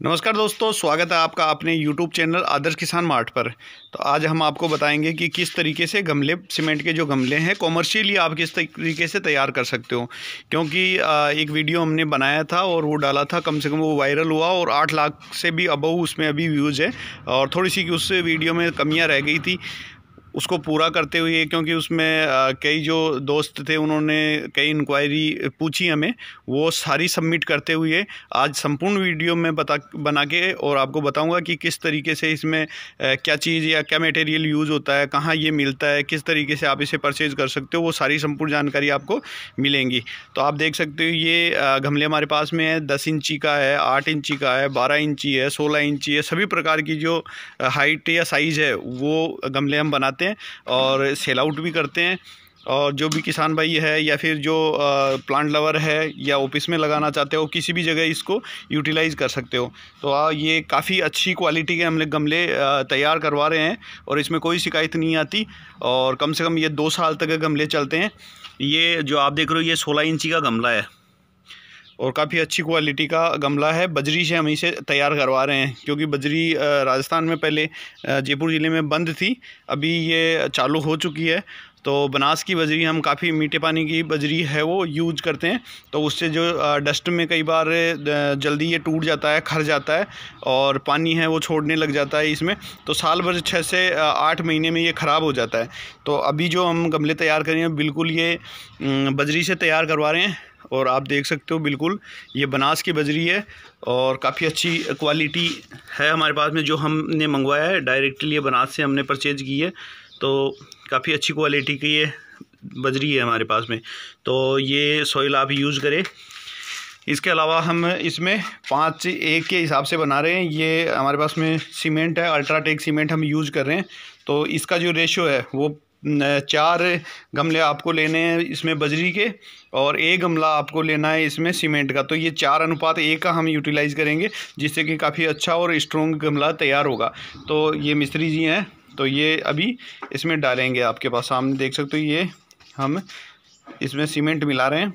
नमस्कार दोस्तों, स्वागत है आपका अपने YouTube चैनल आदर्श किसान मार्ट पर। तो आज हम आपको बताएँगे कि किस तरीके से गमले, सीमेंट के जो गमले हैं कॉमर्शियली आप किस तरीके से तैयार कर सकते हो। क्योंकि एक वीडियो हमने बनाया था और वो डाला था, कम से कम वो वायरल हुआ और आठ लाख से भी अबव उसमें अभी व्यूज़ है और थोड़ी सी उस वीडियो में कमियाँ रह गई थी। उसको पूरा करते हुए, क्योंकि उसमें कई जो दोस्त थे, उन्होंने कई इंक्वायरी पूछी हमें, वो सारी सबमिट करते हुए, आज संपूर्ण वीडियो में बता, बना के और आपको बताऊँगा कि किस तरीके से इसमें क्या चीज़ या क्या मटेरियल यूज़ होता है, कहाँ ये मिलता है, किस तरीके से आप इसे परचेज़ कर सकते हो, वो सारी संपूर्ण जानकारी आपको मिलेंगी। तो आप देख सकते हो, ये गमले हमारे पास में है, दस इंची का है, आठ इंची का है, बारह इंची है, सोलह इंची है, सभी प्रकार की जो हाइट या साइज़ है, वो गमले हम बनाते बनाते हैं और सेल आउट भी करते हैं। और जो भी किसान भाई है या फिर जो प्लांट लवर है या ऑफ़िस में लगाना चाहते हो किसी भी जगह इसको यूटिलाइज़ कर सकते हो। तो आ, ये काफ़ी अच्छी क्वालिटी के हमने गमले तैयार करवा रहे हैं और इसमें कोई शिकायत नहीं आती और कम से कम ये दो साल तक गमले चलते हैं। ये जो आप देख रहे हो ये सोलह इंची का गमला है। और काफ़ी अच्छी क्वालिटी का गमला है। बजरी से हम इसे तैयार करवा रहे हैं, क्योंकि बजरी राजस्थान में पहले जयपुर ज़िले में बंद थी, अभी ये चालू हो चुकी है। तो बनास की बजरी, हम काफ़ी मीठे पानी की बजरी है वो यूज़ करते हैं तो उससे जो डस्ट में कई बार जल्दी ये टूट जाता है, खर जाता है और पानी है वो छोड़ने लग जाता है इसमें। तो साल भर छः से आठ महीने में ये ख़राब हो जाता है। तो अभी जो हम गमले तैयार करें बिल्कुल ये बजरी से तैयार करवा रहे हैं। और आप देख सकते हो बिल्कुल, ये बनास की बजरी है और काफ़ी अच्छी क्वालिटी है हमारे पास में जो हमने मंगवाया है। डायरेक्टली ये बनास से हमने परचेज़ की है। तो काफ़ी अच्छी क्वालिटी की ये बजरी है हमारे पास में। तो ये सॉइल आप यूज़ करें। इसके अलावा हम इसमें पाँच एक के हिसाब से बना रहे हैं। ये हमारे पास में सीमेंट है अल्ट्राटेक सीमेंट हम यूज़ कर रहे हैं। तो इसका जो रेशो है, वो चार गमले आपको लेने हैं इसमें बजरी के और एक गमला आपको लेना है इसमें सीमेंट का। तो ये चार अनुपात एक का हम यूटिलाइज़ करेंगे, जिससे कि काफ़ी अच्छा और स्ट्रॉन्ग गमला तैयार होगा। तो ये मिस्त्री जी हैं तो ये अभी इसमें डालेंगे आपके पास। सामने देख सकते हो, ये हम इसमें सीमेंट मिला रहे हैं।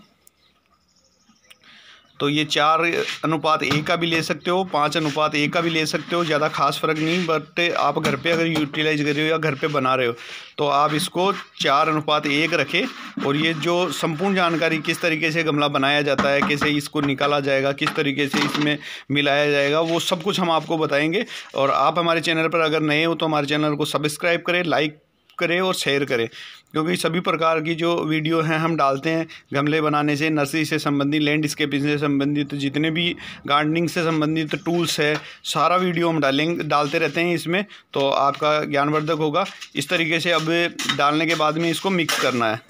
तो ये चार अनुपात एक का भी ले सकते हो, पाँच अनुपात एक का भी ले सकते हो, ज़्यादा खास फ़र्क नहीं बट आप घर पे अगर यूटिलाइज कर रहे हो या घर पे बना रहे हो तो आप इसको चार अनुपात एक रखें और ये जो संपूर्ण जानकारी किस तरीके से गमला बनाया जाता है, कैसे इसको निकाला जाएगा, किस तरीके से इसमें मिलाया जाएगा, वो सब कुछ हम आपको बताएँगे। और आप हमारे चैनल पर अगर नए हो तो हमारे चैनल को सब्सक्राइब करें लाइक करें और शेयर करें। क्योंकि सभी प्रकार की जो वीडियो हैं, हम डालते हैं गमले बनाने से, नर्सरी से संबंधित लैंडस्केपिंग से संबंधित तो जितने भी गार्डनिंग से संबंधित टूल्स है, सारा वीडियो हम डालेंगे डालते रहते हैं इसमें। तो आपका ज्ञानवर्धक होगा। इस तरीके से अब डालने के बाद में इसको मिक्स करना है।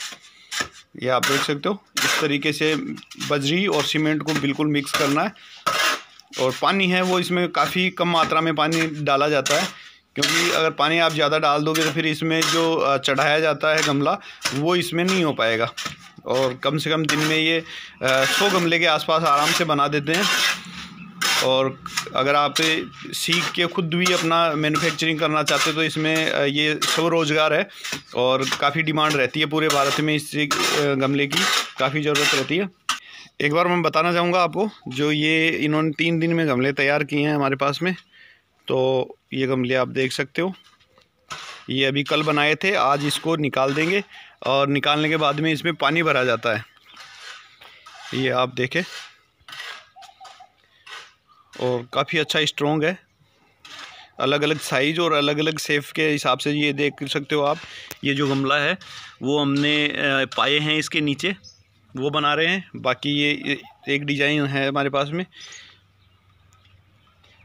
ये आप देख सकते हो, इस तरीके से बजरी और सीमेंट को बिल्कुल मिक्स करना है। और पानी है वो, इसमें काफ़ी कम मात्रा में पानी डाला जाता है। क्योंकि अगर पानी आप ज़्यादा डाल दोगे तो फिर इसमें जो चढ़ाया जाता है गमला, वो इसमें नहीं हो पाएगा। और कम से कम दिन में ये सौ गमले के आसपास आराम से बना देते हैं। और अगर आप सीख के खुद भी अपना मैन्युफैक्चरिंग करना चाहते हो तो इसमें ये स्वरोज़गार है। और काफ़ी डिमांड रहती है पूरे भारत में इस गमले की, काफ़ी ज़रूरत रहती है। एक बार मैं बताना चाहूँगा आपको, जो ये इन्होंने तीन दिन में गमले तैयार किए हैं हमारे पास में तो ये गमले आप देख सकते हो। ये अभी कल बनाए थे, आज इसको निकाल देंगे और निकालने के बाद में इसमें पानी भरा जाता है। ये आप देखें। और काफ़ी अच्छा स्ट्रॉन्ग है। अलग अलग साइज़ और अलग अलग सेफ़ के हिसाब से ये देख सकते हो आप। ये जो गमला है, वो हमने पाए हैं इसके नीचे। वो बना रहे हैं। बाकी ये एक डिज़ाइन है हमारे पास में।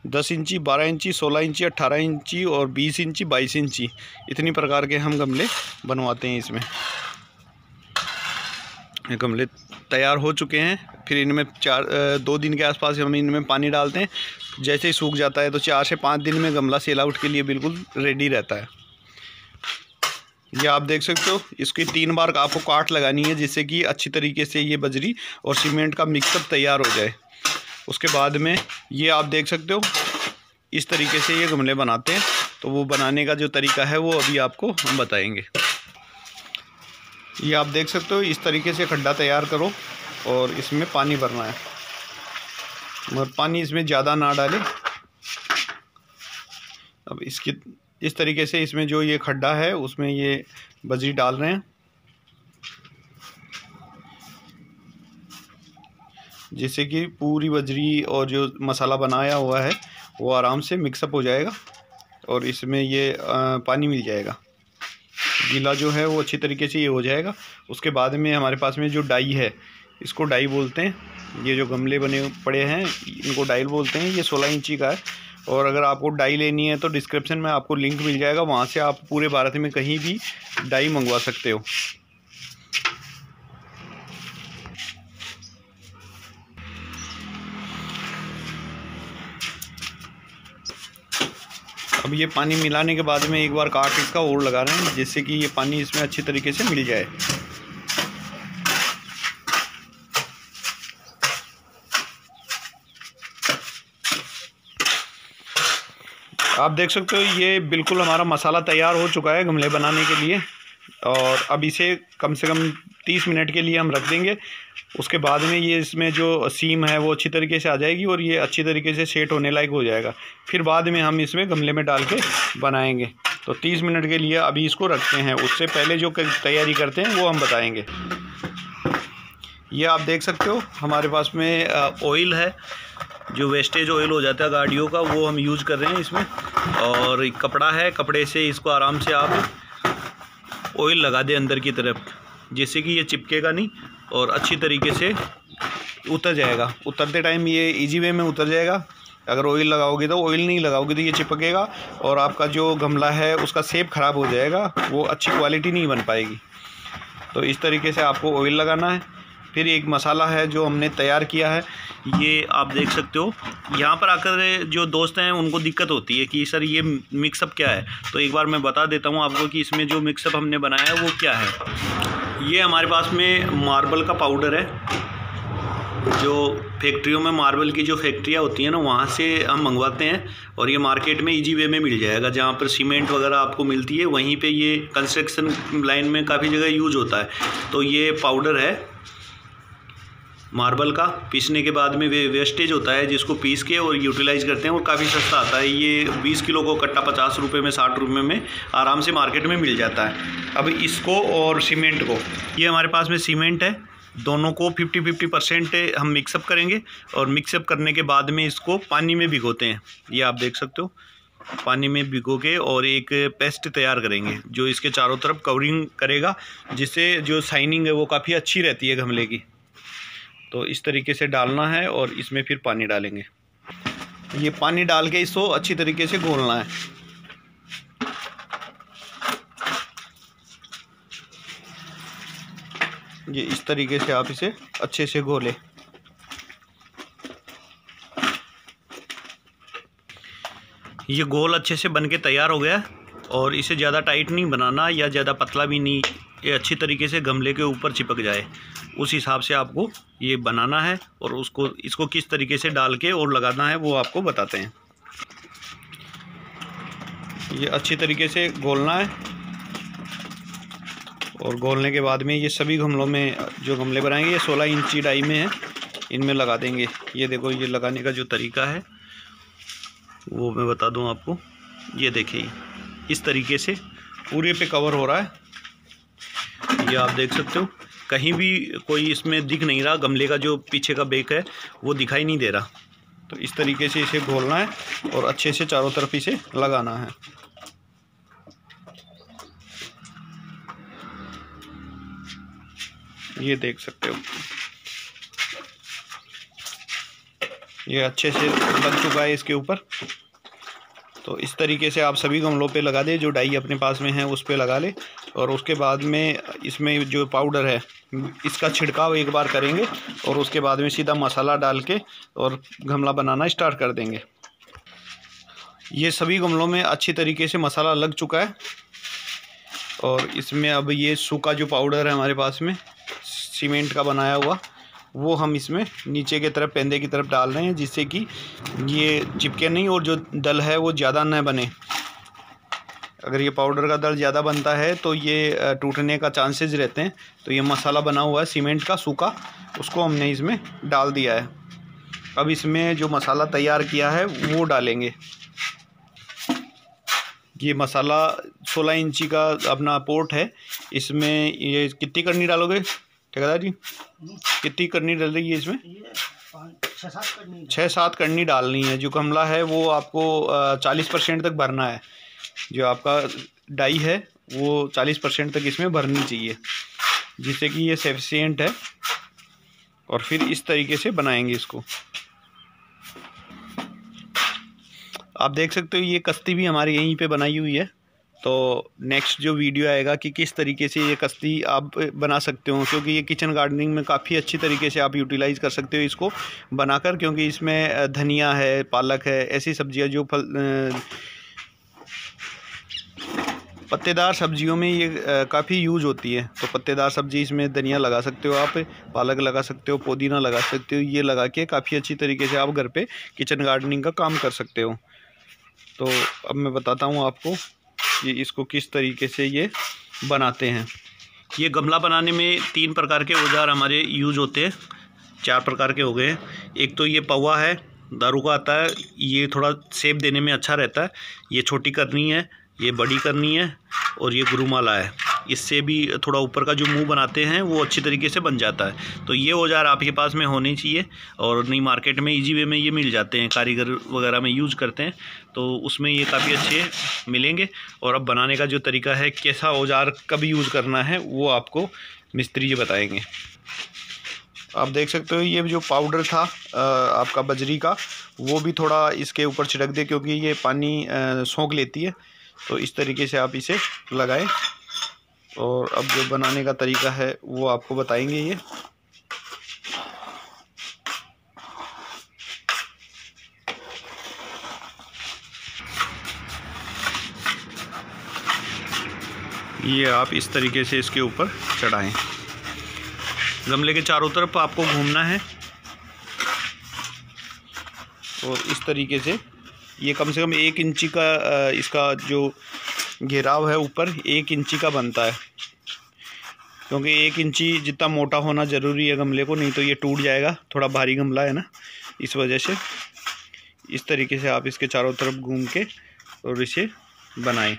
दस इंची, बारह इंची, सोलह इंची अट्ठारह इंची और बीस इंची, बाईस इंची। इतनी प्रकार के हम गमले बनवाते हैं इसमें। ये गमले तैयार हो चुके हैं। फिर इनमें चार दो दिन के आसपास हम इनमें पानी डालते हैं। जैसे ही सूख जाता है तो चार से पाँच दिन में गमला सेल आउट के लिए बिल्कुल रेडी रहता है। ये आप देख सकते हो, इसकी तीन बार आपको काट लगानी है जिससे कि अच्छी तरीके से ये बजरी और सीमेंट का मिक्सअप तैयार हो जाए। उसके बाद में ये आप देख सकते हो, इस तरीके से ये गमले बनाते हैं। तो वो बनाने का जो तरीका है, वो अभी आपको हम बताएँगे। ये आप देख सकते हो, इस तरीके से खड्डा तैयार करो और इसमें पानी भरना है। मगर पानी इसमें ज़्यादा ना डालें। अब इसकी, इस तरीके से इसमें जो ये खड्डा है, उसमें ये बजरी डाल रहे हैं। जिससे कि पूरी बजरी और जो मसाला बनाया हुआ है, वो आराम से मिक्सअप हो जाएगा और इसमें ये पानी मिल जाएगा। गीला जो है वो अच्छी तरीके से ये हो जाएगा। उसके बाद में हमारे पास में जो डाई है, इसको डाई बोलते हैं। ये जो गमले बने पड़े हैं, इनको डाई बोलते हैं। ये सोलह इंची का है और अगर आपको डाई लेनी है तो डिस्क्रिप्शन में आपको लिंक मिल जाएगा। वहाँ से आप पूरे भारत में कहीं भी डाई मंगवा सकते हो। अब ये पानी मिलाने के बाद में एक बार काट इसका ओर लगा रहे हैं, जिससे कि ये पानी इसमें अच्छी तरीके से मिल जाए। आप देख सकते हो, ये बिल्कुल हमारा मसाला तैयार हो चुका है गमले बनाने के लिए। और अब इसे कम से कम तीस मिनट के लिए हम रख देंगे। उसके बाद में ये इसमें जो सीम है, वो अच्छी तरीके से आ जाएगी और ये अच्छी तरीके से सेट होने लायक हो जाएगा। फिर बाद में हम इसमें गमले में डाल के बनाएँगे। तो तीस मिनट के लिए अभी इसको रखते हैं। उससे पहले जो तैयारी करते हैं, वो हम बताएँगे। ये आप देख सकते हो, हमारे पास में ऑयल है। जो वेस्टेज ऑयल हो जाता है गाड़ियों का, वो हम यूज़ कर रहे हैं इसमें। और कपड़ा है, कपड़े से इसको आराम से आप ऑयल लगा दें अंदर की तरफ़, जिससे कि ये चिपकेगा नहीं और अच्छी तरीके से उतर जाएगा। उतरते टाइम ये इजी वे में उतर जाएगा। अगर ऑयल लगाओगे तो ऑयल नहीं लगाओगे तो ये चिपकेगा और आपका जो गमला है उसका सेप ख़राब हो जाएगा, वो अच्छी क्वालिटी नहीं बन पाएगी। तो इस तरीके से आपको ऑयल लगाना है। फिर एक मसाला है जो हमने तैयार किया है। ये आप देख सकते हो। यहाँ पर आकर जो दोस्त हैं, उनको दिक्कत होती है कि, सर, ये मिक्सअप क्या है? तो एक बार मैं बता देता हूँ आपको कि इसमें जो मिक्सअप हमने बनाया है, वो क्या है। ये हमारे पास में मार्बल का पाउडर है। जो फैक्ट्रियों में मार्बल की जो फैक्ट्रियाँ होती हैं ना, वहाँ से हम मंगवाते हैं और ये मार्केट में इजी वे में मिल जाएगा। जहाँ पर सीमेंट वगैरह आपको मिलती है, वहीं पे ये कंस्ट्रक्शन लाइन में काफ़ी जगह यूज़ होता है। तो ये पाउडर है। मार्बल का, पीसने के बाद में वे वेस्टेज होता है जिसको पीस के और यूटिलाइज करते हैं और काफ़ी सस्ता आता है। ये 20 किलो को कट्टा पचास रुपये में, साठ रुपये में आराम से मार्केट में मिल जाता है। अब इसको और सीमेंट को। ये हमारे पास में सीमेंट है। दोनों को 50 50 परसेंट हम मिक्सअप करेंगे और मिक्सअप करने के बाद में इसको पानी में भिगोते हैं। ये आप देख सकते हो। पानी में भिगो के और एक पेस्ट तैयार करेंगे, जो इसके चारों तरफ़ कवरिंग करेगा, जिससे जो साइनिंग है वो काफ़ी अच्छी रहती है गमले की। तो इस तरीके से डालना है और इसमें फिर पानी डालेंगे। ये पानी डाल के इसको अच्छी तरीके से घोलना है। ये इस तरीके से आप इसे अच्छे से घोलें। ये गोल अच्छे से बन के तैयार हो गया और इसे ज़्यादा टाइट नहीं बनाना या ज़्यादा पतला भी नहीं, ये अच्छी तरीके से गमले के ऊपर चिपक जाए। उस हिसाब से आपको ये बनाना है और उसको, इसको किस तरीके से डाल के और लगाना है वो आपको बताते हैं। ये अच्छी तरीके से घोलना है और घोलने के बाद में ये सभी गमलों में, जो गमले बनाएँगे, ये सोलह इंची डाई में है। इनमें लगा देंगे। ये देखो, ये लगाने का जो तरीका है, वो मैं बता दूँ आपको। ये देखिए, इस तरीके से पूरे पे कवर हो रहा है। ये आप देख सकते हो कहीं भी कोई इसमें दिख नहीं रहा, गमले का जो पीछे का बेक है, वो दिखाई नहीं दे रहा। तो इस तरीके से इसे घोलना है और अच्छे से चारों तरफ़ इसे लगाना है। ये देख सकते हो। ये अच्छे से लग चुका है इसके ऊपर। तो इस तरीके से आप सभी गमलों पे लगा दें, जो डाई अपने पास में है, उस पर लगा ले। और उसके बाद में इसमें जो पाउडर है, इसका छिड़काव एक बार करेंगे और उसके बाद में सीधा मसाला डाल के और गमला बनाना स्टार्ट कर देंगे। ये सभी गमलों में अच्छी तरीके से मसाला लग चुका है और इसमें अब ये सूखा जो पाउडर है हमारे पास में सीमेंट का बनाया हुआ, वो हम इसमें नीचे की तरफ़, पेंदे की तरफ़ डाल रहे हैं जिससे कि ये चिपके नहीं और जो दल है वो ज़्यादा न बने। अगर ये पाउडर का दल ज़्यादा बनता है तो ये टूटने का चांसेस रहते हैं। तो ये मसाला बना हुआ है सीमेंट का सूखा उसको हमने इसमें डाल दिया है। अब इसमें जो मसाला तैयार किया है वो डालेंगे। ये मसाला सोलह इंची का अपना पोर्ट है। इसमें ये कितनी करनी डालोगे? ठेकेदार जी? कितनी करनी डाल रही है इसमें? छः सात करनी डालनी है। जो गमला है वो आपको चालीस परसेंट तक भरना है। जो आपका डाई है, वो चालीस परसेंट तक इसमें भरनी चाहिए, जिससे कि ये सेफिशियंट है और फिर इस तरीके से बनाएँगे इसको। आप देख सकते हो, ये कश्ती भी हमारी यहीं पे बनाई हुई है। तो नेक्स्ट जो वीडियो आएगा कि किस तरीके से ये कश्ती आप बना सकते हो, क्योंकि ये किचन गार्डनिंग में काफ़ी अच्छी तरीके से आप यूटिलाइज़ कर सकते हो इसको बनाकर, क्योंकि इसमें धनिया है, पालक है, ऐसी सब्ज़ियाँ जो फल पत्तेदार सब्जियों में ये काफ़ी यूज़ होती है। तो पत्तेदार सब्ज़ी इसमें धनिया लगा सकते हो आप, पालक लगा सकते हो, पुदीना लगा सकते हो, ये लगा के काफ़ी अच्छी तरीके से आप घर पे किचन गार्डनिंग का काम कर सकते हो। तो अब मैं बताता हूँ आपको कि इसको किस तरीके से ये बनाते हैं। ये गमला बनाने में तीन प्रकार के औज़ार हमारे यूज़ होते हैं। चार प्रकार के हो गए एक तो ये पौवा है, दारू का आता है, ये थोड़ा सेब देने में अच्छा रहता है। ये छोटी करनी है ये बड़ी करनी है और ये गुरुमाला है। इससे भी थोड़ा ऊपर का जो मुँह बनाते हैं, वो अच्छी तरीके से बन जाता है। तो ये औज़ार आपके पास में होने चाहिए और नई मार्केट में इजी वे में ये मिल जाते हैं, कारीगर वगैरह में यूज़ करते हैं। तो उसमें ये काफ़ी अच्छे मिलेंगे और अब बनाने का जो तरीका है, कैसा औज़ार कब यूज़ करना है, वो आपको मिस्त्री जी बताएँगे। आप देख सकते हो, ये जो पाउडर था आपका बजरी का, वो भी थोड़ा इसके ऊपर छिड़क दे क्योंकि ये पानी सोख लेती है। तो इस तरीके से आप इसे लगाएँ। और अब जो बनाने का तरीका है, वो आपको बताएँगे ये। ये आप इस तरीके से इसके ऊपर चढ़ाएँ। गमले के चारों तरफ़ आपको घूमना है। और इस तरीके से ये कम से कम एक इंची का इसका जो घेराव है ऊपर, एक इंची का बनता है। क्योंकि एक इंची जितना मोटा होना ज़रूरी है गमले को, नहीं तो ये टूट जाएगा। थोड़ा भारी गमला है ना, इस वजह से। इस तरीके से आप इसके चारों तरफ़ घूम के और इसे बनाएँ।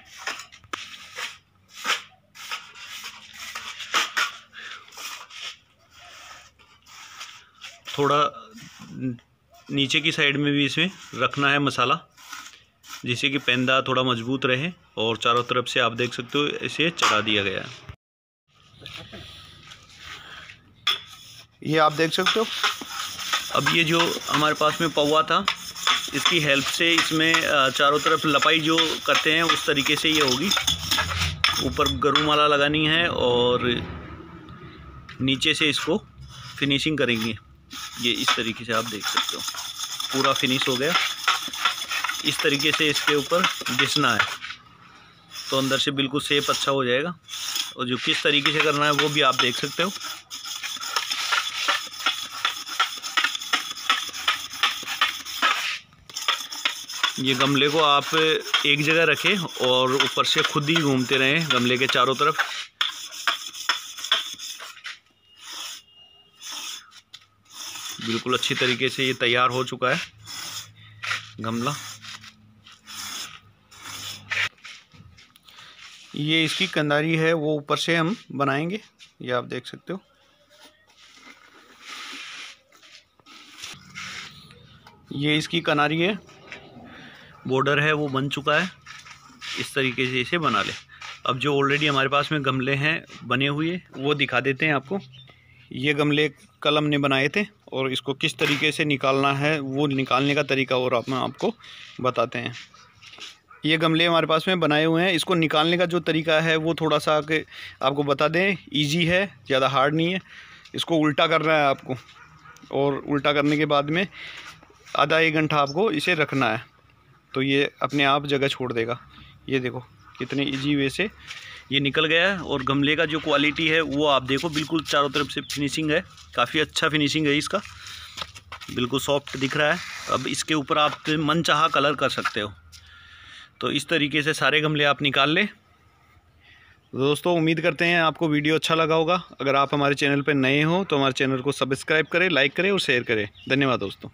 थोड़ा नीचे की साइड में भी इसमें रखना है मसाला। जिससे कि पेंदा थोड़ा मज़बूत रहे और चारों तरफ़ से आप देख सकते हो इसे चढ़ा दिया गया ये आप देख सकते हो? अब ये जो हमारे पास में पौवा था इसकी हेल्प से इसमें चारों तरफ़ लपाई जो करते हैं उस तरीके से ये होगी। ऊपर गरू माला लगानी है और नीचे से इसको फिनिशिंग करेंगे। ये इस तरीके से आप देख सकते हो। पूरा फिनिश हो गया। इस तरीके से इसके ऊपर घिसना है। तो अंदर से बिल्कुल सेप अच्छा हो जाएगा। और जो किस तरीके से करना है वो भी आप देख सकते हो। ये गमले को आप एक जगह रखें और ऊपर से खुद ही घूमते रहें गमले के चारों तरफ़। बिल्कुल अच्छी तरीके से ये तैयार हो चुका है गमला। ये इसकी कंदारी है, वो ऊपर से हम बनाएँगे। ये आप देख सकते हो। ये इसकी कनारी है। बॉर्डर है, वो बन चुका है। इस तरीके से इसे बना ले। अब जो ऑलरेडी हमारे पास में गमले हैं, बने हुए, वो दिखा देते हैं आपको। ये गमले कल हमने बनाए थे और इसको किस तरीके से निकालना है, वो निकालने का तरीका और आप आपको बताते हैं। ये गमले हमारे पास में बनाए हुए हैं। इसको निकालने का जो तरीका है, वो थोड़ा सा आके आपको बता दें। इजी है, ज़्यादा हार्ड नहीं है। इसको उल्टा करना है आपको। और उल्टा करने के बाद में आधा एक घंटा आपको इसे रखना है। तो ये अपने आप जगह छोड़ देगा। ये देखो, कितने ईजी वे से ये निकल गया है। और गमले का जो क्वालिटी है, वो आप देखो, बिल्कुल चारों तरफ़ से फिनिशिंग है। काफ़ी अच्छा फिनिशिंग है इसका। बिल्कुल सॉफ्ट दिख रहा है। अब इसके ऊपर आप मन चाह कलर कर सकते हो। तो इस तरीके से सारे गमले आप निकाल लें। दोस्तों, उम्मीद करते हैं आपको वीडियो अच्छा लगा होगा। अगर आप हमारे चैनल पर नए हो तो हमारे चैनल को सब्सक्राइब करें, लाइक करें और शेयर करें। धन्यवाद दोस्तों।